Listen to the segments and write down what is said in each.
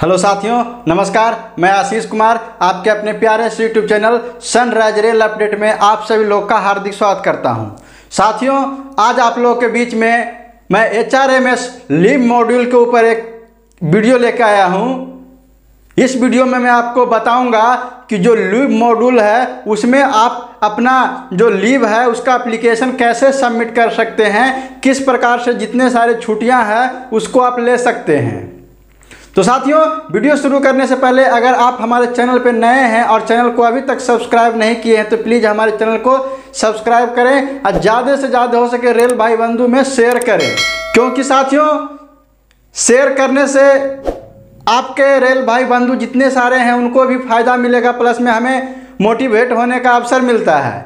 Hello साथियों, नमस्कार, मैं आशीष कुमार, आपके अपने प्यारे से YouTube channel sunrise rail update में आप सभी लोग का हार्दिक स्वागत करता हूँ। साथियों, आज आप लोगों के बीच में मैं H R M S leave module के ऊपर एक वीडियो लेकर आया हूँ। इस वीडियो में मैं आपको बताऊँगा कि जो लीव मॉड्यूल है, उसमें आप अपना जो लीव है, उसका एप्लीकेशन कैसे सबमिट कर सकते हैं, किस प्रकार से जितने सारे छुट्टियाँ हैं, उसको आप ले सकते हैं। तो साथियों, वीडियो शुरू करने से पहले अगर आप हमारे चैनल पर नए हैं और चैनल को अभी तक सब्सक्राइब नहीं किए हैं तो प्लीज़ हमारे चैनल को सब्सक्राइब करें और ज़्यादा से ज़्यादा हो सके रेल भाई बंधु में शेयर करें। क्योंकि साथियों, शेयर करने से आपके रेल भाई बंधु जितने सारे हैं, उनको भी फ़ायदा मिलेगा, प्लस में हमें मोटिवेट होने का अवसर मिलता है।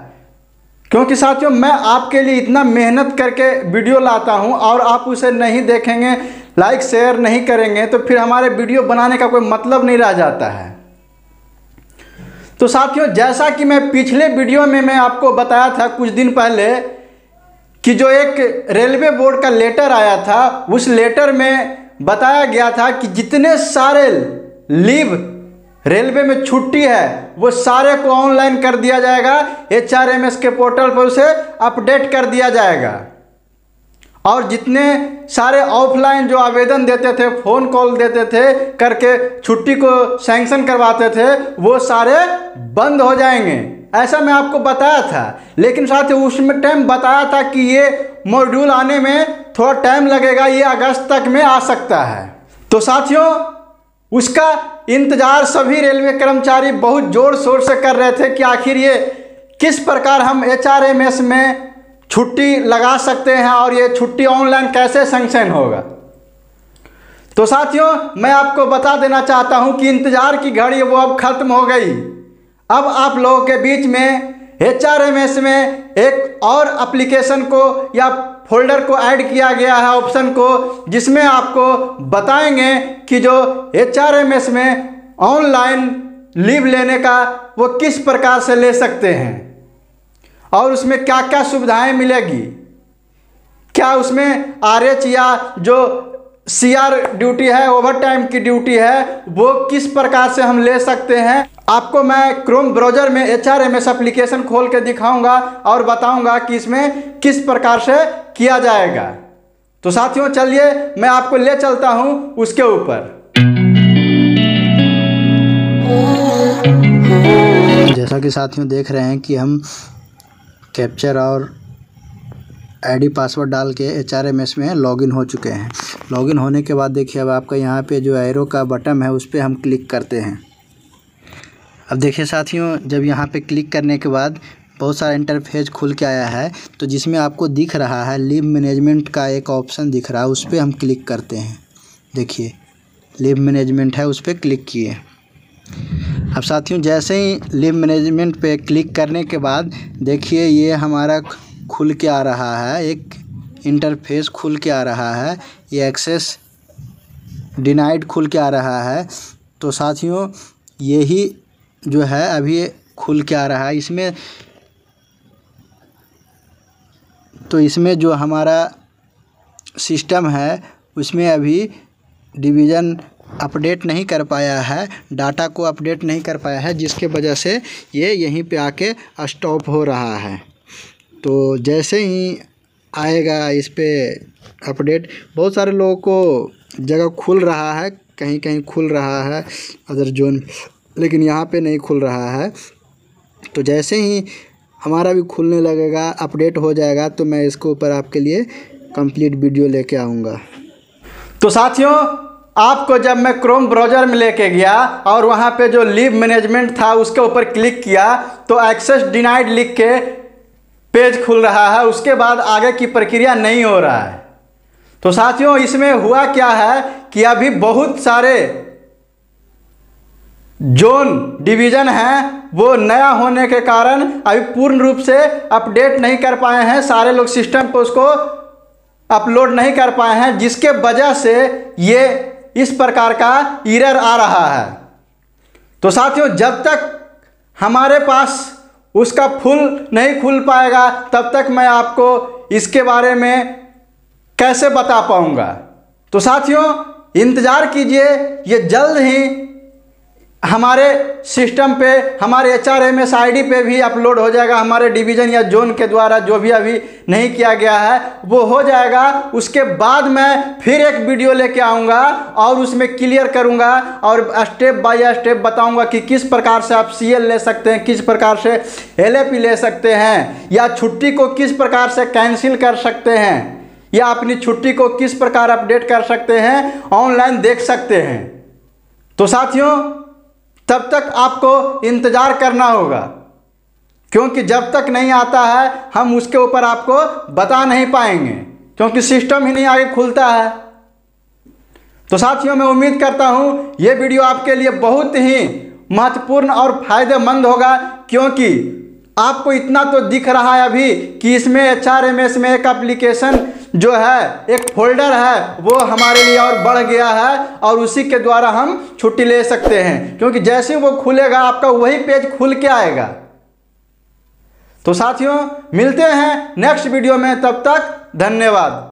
क्योंकि साथियों, मैं आपके लिए इतना मेहनत करके वीडियो लाता हूँ और आप उसे नहीं देखेंगे लाइक शेयर नहीं करेंगे तो फिर हमारे वीडियो बनाने का कोई मतलब नहीं रह जाता है। तो साथियों, जैसा कि मैं पिछले वीडियो में मैं आपको बताया था कुछ दिन पहले कि जो एक रेलवे बोर्ड का लेटर आया था, उस लेटर में बताया गया था कि जितने सारे लीव रेलवे में छुट्टी है, वो सारे को ऑनलाइन कर दिया जाएगा एचआरएमएस के पोर्टल पर उसे अपडेट कर दिया जाएगा। और जितने सारे ऑफलाइन जो आवेदन देते थे फ़ोन कॉल देते थे, करके छुट्टी को सैंक्शन करवाते थे, वो सारे बंद हो जाएँगे। ऐसा मैं आपको बताया था। लेकिन साथ ही उसमें टाइम बताया था कि ये मॉड्यूल आने में थोड़ा टाइम लगेगा, ये अगस्त तक में आ सकता है। तो साथियों, उसका इंतज़ार सभी रेलवे कर्मचारी बहुत ज़ोर शोर से कर रहे थे कि आखिर ये किस प्रकार हम एचआरएमएस में छुट्टी लगा सकते हैं और ये छुट्टी ऑनलाइन कैसे सेंक्शन होगा? तो साथियों, मैं आपको बता देना चाहता हूँ कि इंतज़ार की घड़ी वो अब ख़त्म हो गई। अब आप लोगों के बीच में एचआरएमएस में एक और एप्लीकेशन को या फोल्डर को ऐड किया गया है ऑप्शन को, जिसमें आपको बताएँगे कि जो एचआरएमएस में ऑनलाइन लीव लेने का वो किस प्रकार से ले सकते हैं। और उसमें क्या क्या सुविधाएँ मिलेगी? क्या उसमें आर एच या जो सी आर ड्यूटी है ओवर टाइम की ड्यूटी है, वो किस प्रकार से हम ले सकते हैं? आपको मैं क्रोम ब्राउज़र में H R M S application खोल के दिखाऊँगा और बताऊँगा कि इसमें किस प्रकार से किया जाएगा। तो साथियों, चलिए मैं आपको ले चलता हूँ उसके ऊपर। जैसा कि साथियों देख रहे हैं कि हम कैप्चर और आईडी पासवर्ड डाल के एच आर एम एस में लॉगिन हो चुके हैं। लॉगिन होने के बाद देखिए, अब आपका यहाँ पे जो एरो का बटन है, उस पर हम क्लिक करते हैं। अब देखिए साथियों, जब यहाँ पे क्लिक करने के बाद बहुत सारा इंटरफेस खुल के आया है तो जिसमें आपको दिख रहा है लीव मैनेजमेंट का एक ऑप्शन दिख रहा है, उस पर हम क्लिक करते हैं। देखिए लीव मैनेजमेंट है, उस पर क्लिक किए। अब साथियों, जैसे ही लीव मैनेजमेंट पे क्लिक करने के बाद, देखिए ये हमारा खुल के आ रहा है। एक इंटरफेस खुल के आ रहा है। ये एक्सेस डिनाइड खुल के आ रहा है। तो साथियों, यही जो है, अभी खुल के आ रहा है। इसमें तो इसमें जो हमारा सिस्टम है, उसमें अभी डिवीज़न अपडेट नहीं कर पाया है, डाटा को अपडेट नहीं कर पाया है, जिसके वजह से ये यहीं पे आके स्टॉप हो रहा है। तो जैसे ही आएगा इस पर अपडेट, बहुत सारे लोगों को जगह खुल रहा है कहीं कहीं खुल रहा है अदर जोन लेकिन यहाँ पे नहीं खुल रहा है। तो जैसे ही हमारा भी खुलने लगेगा, अपडेट हो जाएगा तो मैं इसके ऊपर आपके लिए कंप्लीट वीडियो लेके आऊँगा। तो साथियों आपको जब मैं क्रोम ब्राउज़र में लेके गया और वहाँ पे जो लीव मैनेजमेंट था उसके ऊपर क्लिक किया तो एक्सेस डिनाइड लिख के पेज खुल रहा है। उसके बाद आगे की प्रक्रिया नहीं हो रहा है। तो साथियों, इसमें हुआ क्या है कि अभी बहुत सारे जोन डिवीज़न हैं, वो नया होने के कारण अभी पूर्ण रूप से अपडेट नहीं कर पाए हैं। सारे लोग सिस्टम पर उसको अपलोड नहीं कर पाए हैं, जिसके वजह से ये इस प्रकार का इरर आ रहा है। तो साथियों, जब तक हमारे पास उसका फुल नहीं खुल पाएगा, तब तक मैं आपको इसके बारे में कैसे बता पाऊँगा? तो साथियों, इंतज़ार कीजिए, ये जल्द ही हमारे सिस्टम पे, हमारे H R M S I D पे भी अपलोड हो जाएगा, हमारे डिवीज़न या जोन के द्वारा जो भी अभी नहीं किया गया है, वो हो जाएगा। उसके बाद मैं फिर एक वीडियो लेके आऊँगा और उसमें क्लियर करूँगा और स्टेप बाय स्टेप बताऊँगा कि किस प्रकार से आप सीएल ले सकते हैं, किस प्रकार से एलएपी ले सकते हैं, या छुट्टी को किस प्रकार से कैंसिल कर सकते हैं, या अपनी छुट्टी को किस प्रकार अपडेट कर सकते हैं, ऑनलाइन देख सकते हैं। तो साथियों तब तक आपको इंतज़ार करना होगा। क्योंकि जब तक नहीं आता है, हम उसके ऊपर आपको बता नहीं पाएँगे, क्योंकि सिस्टम ही नहीं आगे खुलता है। तो साथियों, मैं उम्मीद करता हूँ, ये वीडियो आपके लिए बहुत ही महत्वपूर्ण और फ़ायदेमंद होगा, क्योंकि आपको इतना तो दिख रहा है अभी कि इसमें एच आर एम एस में एक एप्लीकेशन जो है, एक फोल्डर है, वो हमारे लिए और बढ़ गया है और उसी के द्वारा हम छुट्टी ले सकते हैं। क्योंकि जैसे वो खुलेगा, आपका वही पेज खुल के आएगा। तो साथियों, मिलते हैं नेक्स्ट वीडियो में, तब तक धन्यवाद।